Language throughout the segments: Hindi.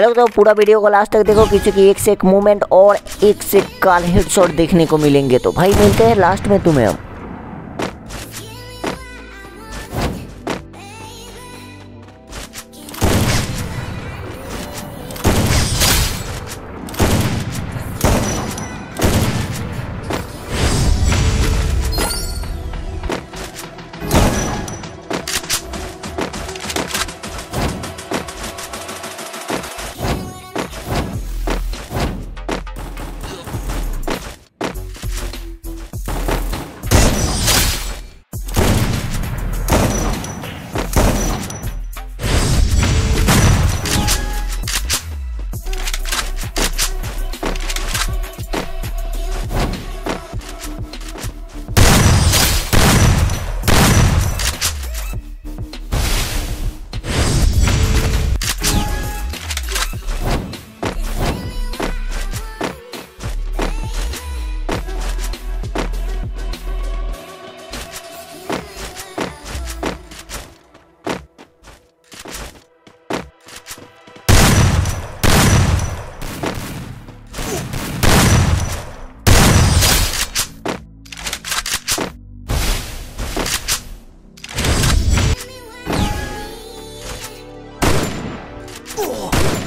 लोग तो पूरा वीडियो को लास्ट तक देखो, किसी की एक से एक मूवमेंट और एक से एक काल हेडशॉट देखने को मिलेंगे। तो भाई मिलते हैं लास्ट में तुम्हें 우 와!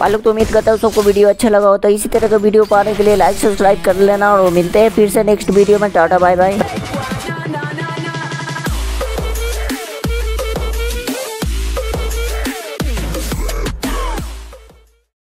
मालूम तो उम्मीद करता हूँ सबको वीडियो अच्छा लगा हो तो इसी तरह का वीडियो पाने के लिए लाइक सब्सक्राइब कर लेना और मिलते हैं फिर से नेक्स्ट वीडियो में। Tata bye bye